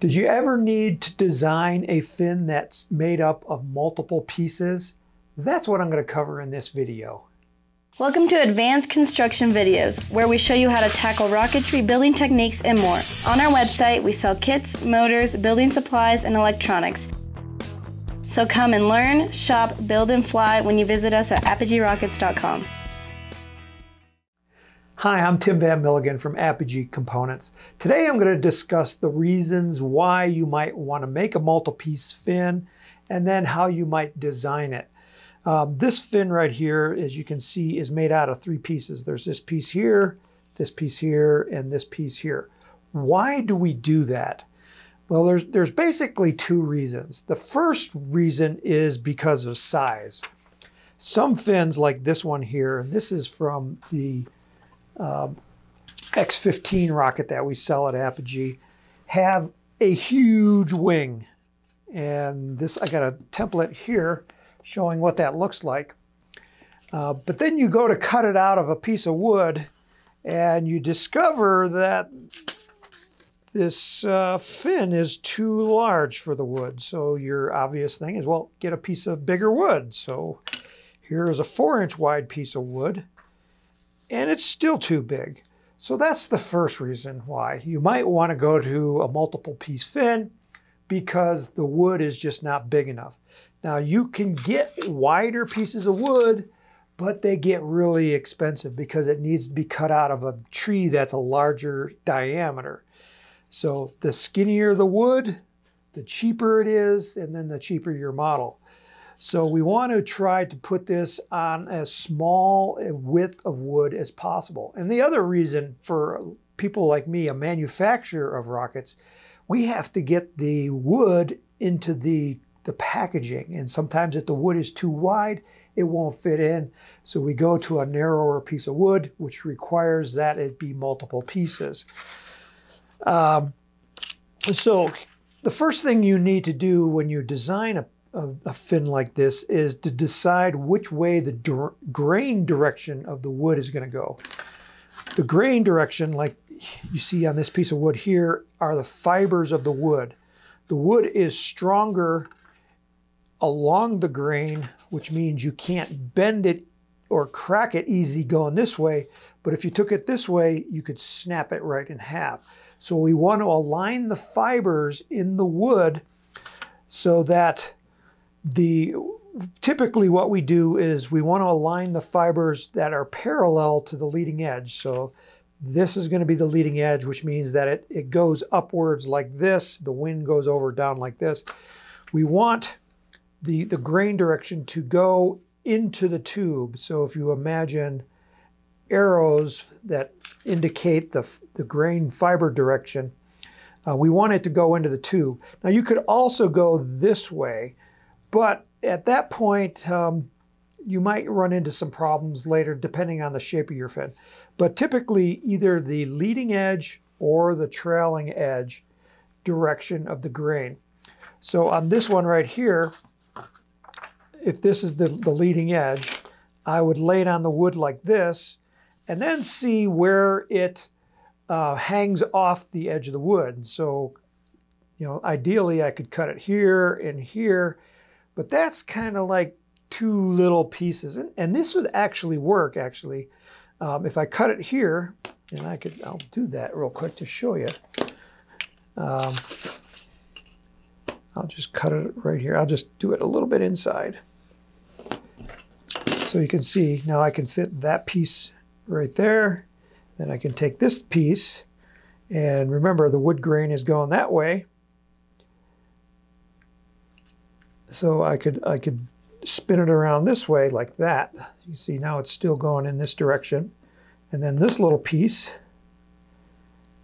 Did you ever need to design a fin that's made up of multiple pieces? That's what I'm going to cover in this video. Welcome to Advanced Construction Videos, where we show you how to tackle rocketry, building techniques, and more. On our website, we sell kits, motors, building supplies, and electronics. So come and learn, shop, build, and fly when you visit us at apogeerockets.com. Hi, I'm Tim Van Milligan from Apogee Components. Today I'm going to discuss the reasons why you might want to make a multi-piece fin and then how you might design it. Um, this fin right here, as you can see, is made out of three pieces. There's this piece here, this piece here, and this piece here. Why do we do that? Well, there's, there's basically two reasons. The first reason is because of size. Some fins like this one here, and this is from the um, X-15 rocket that we sell at Apogee have a huge wing. And this, I got a template here showing what that looks like. Uh, but then you go to cut it out of a piece of wood and you discover that this uh, fin is too large for the wood. So your obvious thing is, well, get a piece of bigger wood. So here is a four inch wide piece of wood and it's still too big. So that's the first reason why. You might want to go to a multiple piece fin because the wood is just not big enough. Now you can get wider pieces of wood, but they get really expensive because it needs to be cut out of a tree that's a larger diameter. So the skinnier the wood, the cheaper it is, and then the cheaper your model. So we want to try to put this on as small a width of wood as possible. And the other reason for people like me, a manufacturer of rockets, we have to get the wood into the, the packaging. And sometimes if the wood is too wide, it won't fit in. So we go to a narrower piece of wood, which requires that it be multiple pieces. Um, so the first thing you need to do when you design a a, a, fin like this is to decide which way the grain direction of the wood is going to go. The grain direction, like you see on this piece of wood here, are the fibers of the wood. The wood is stronger along the grain, which means you can't bend it or crack it easy going this way. But if you took it this way, you could snap it right in half. So we want to align the fibers in the wood so that the typically what we do is we want to align the fibers that are parallel to the leading edge. So this is going to be the leading edge, which means that it, it goes upwards like this. The wind goes over down like this. We want the, the grain direction to go into the tube. So if you imagine arrows that indicate the, the grain fiber direction, uh, we want it to go into the tube. Now you could also go this way. But at that point, um, you might run into some problems later depending on the shape of your fin. But typically, either the leading edge or the trailing edge direction of the grain. So on this one right here, if this is the, the leading edge, I would lay it on the wood like this and then see where it uh, hangs off the edge of the wood. So, you know, ideally I could cut it here and here but that's kind of like two little pieces. And, and this would actually work, actually. Um, if I cut it here, and I could, I'll do that real quick to show you. Um, I'll just cut it right here. I'll just do it a little bit inside. So you can see, now I can fit that piece right there. Then I can take this piece, and remember the wood grain is going that way. So I could, I could spin it around this way like that. You see now it's still going in this direction. And then this little piece,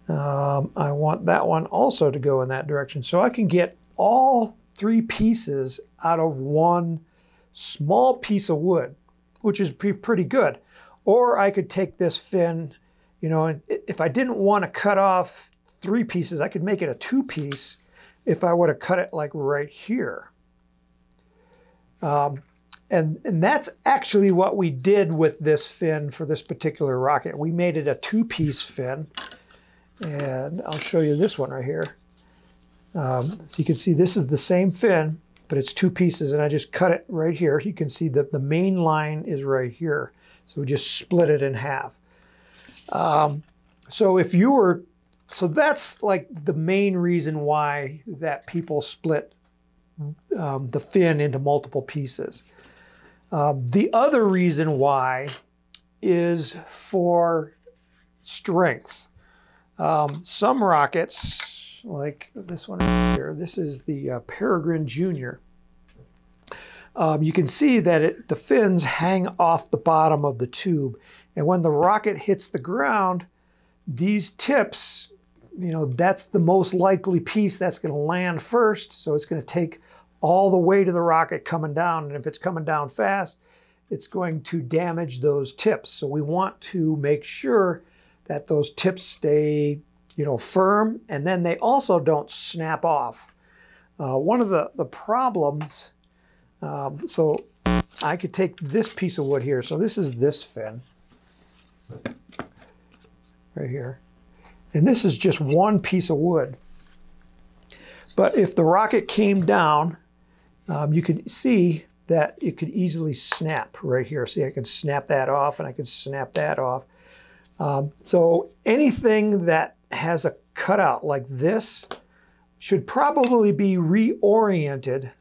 um, I want that one also to go in that direction. So I can get all three pieces out of one small piece of wood, which is pretty good. Or I could take this fin, you know, if I didn't want to cut off three pieces, I could make it a two piece if I would have cut it like right here. Um, and, and that's actually what we did with this fin for this particular rocket. We made it a two-piece fin. And I'll show you this one right here. Um, so you can see this is the same fin, but it's two pieces, and I just cut it right here. You can see that the main line is right here. So we just split it in half. Um, so if you were, so that's like the main reason why that people split um, the fin into multiple pieces. Um, the other reason why is for strength. Um, some rockets, like this one here, this is the uh, Peregrine Junior. Um, you can see that it, the fins hang off the bottom of the tube. And when the rocket hits the ground, these tips, you know, that's the most likely piece that's going to land first. So it's going to take all the way to the rocket coming down. And if it's coming down fast, it's going to damage those tips. So we want to make sure that those tips stay, you know, firm and then they also don't snap off. Uh, one of the, the problems, um, so I could take this piece of wood here. So this is this fin right here. And this is just one piece of wood. But if the rocket came down, um, you can see that it could easily snap right here. See, I can snap that off and I can snap that off. Um, so anything that has a cutout like this should probably be reoriented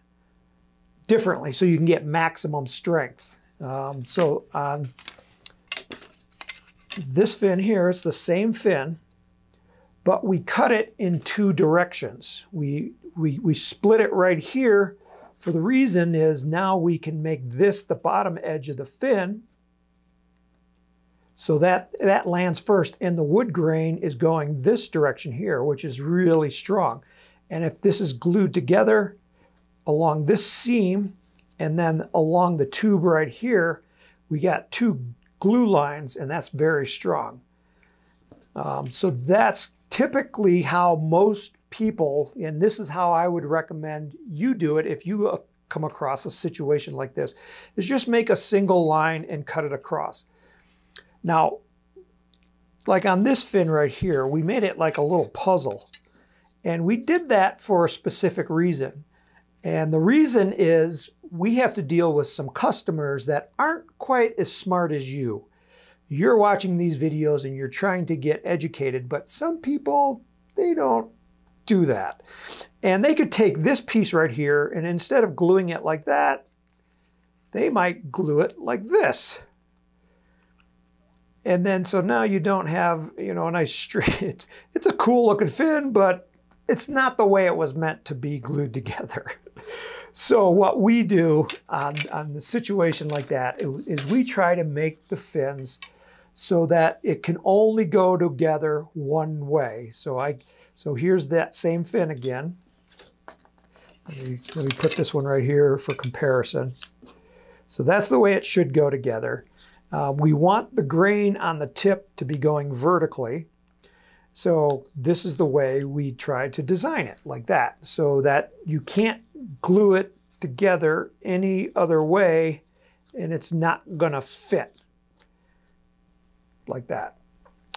differently so you can get maximum strength. Um, so on this fin here, it's the same fin, but we cut it in two directions. We, we, we split it right here for the reason is now we can make this the bottom edge of the fin so that, that lands first and the wood grain is going this direction here, which is really strong. And if this is glued together along this seam and then along the tube right here, we got two glue lines and that's very strong. Um, so that's typically how most people, and this is how I would recommend you do it if you uh, come across a situation like this, is just make a single line and cut it across. Now, like on this fin right here, we made it like a little puzzle. And we did that for a specific reason. And the reason is we have to deal with some customers that aren't quite as smart as you. You're watching these videos and you're trying to get educated, but some people, they don't do that. And they could take this piece right here and instead of gluing it like that, they might glue it like this. And then so now you don't have, you know, a nice straight, it's, it's a cool looking fin, but it's not the way it was meant to be glued together. So what we do on, on the situation like that is we try to make the fins so that it can only go together one way. So I, so here's that same fin again. Let me, let me put this one right here for comparison. So that's the way it should go together. Uh, we want the grain on the tip to be going vertically. So this is the way we try to design it, like that, so that you can't glue it together any other way and it's not gonna fit like that.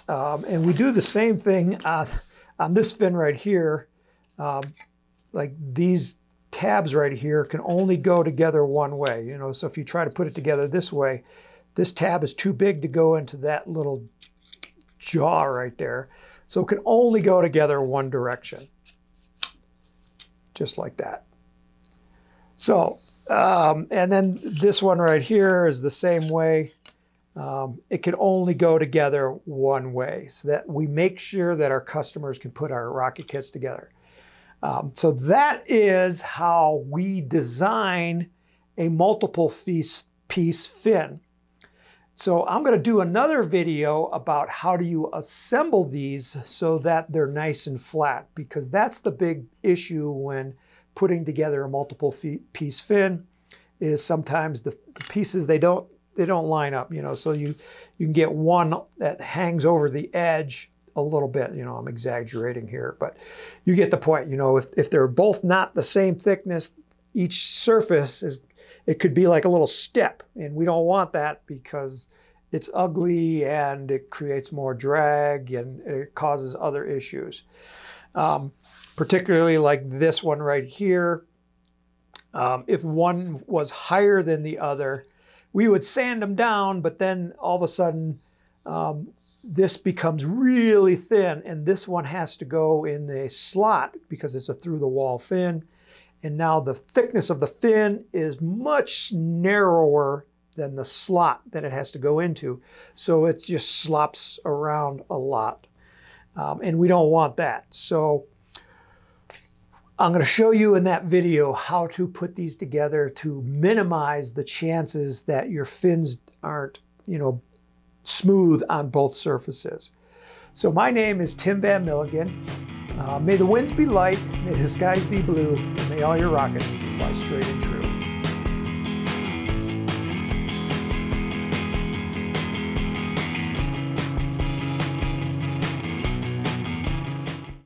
Um, and we do the same thing on, on this fin right here. Um, like these tabs right here can only go together one way, you know, so if you try to put it together this way, this tab is too big to go into that little jaw right there. So it can only go together one direction, just like that. So, um, and then this one right here is the same way. Um, it can only go together one way so that we make sure that our customers can put our rocket kits together. Um, so that is how we design a multiple piece, piece fin. So I'm going to do another video about how do you assemble these so that they're nice and flat because that's the big issue when putting together a multiple piece fin is sometimes the pieces they don't they don't line up, you know, so you you can get one that hangs over the edge a little bit, you know, I'm exaggerating here, but you get the point, you know, if, if they're both not the same thickness, each surface is it could be like a little step and we don't want that because it's ugly and it creates more drag and it causes other issues. Um, particularly like this one right here. Um, if one was higher than the other, we would sand them down, but then all of a sudden um, this becomes really thin and this one has to go in a slot because it's a through the wall fin. And now the thickness of the fin is much narrower than the slot that it has to go into. So it just slops around a lot. Um, and we don't want that. So I'm going to show you in that video how to put these together to minimize the chances that your fins aren't, you know, smooth on both surfaces. So my name is Tim Van Milligan. Uh, may the winds be light, may the skies be blue, and may all your rockets fly straight and true.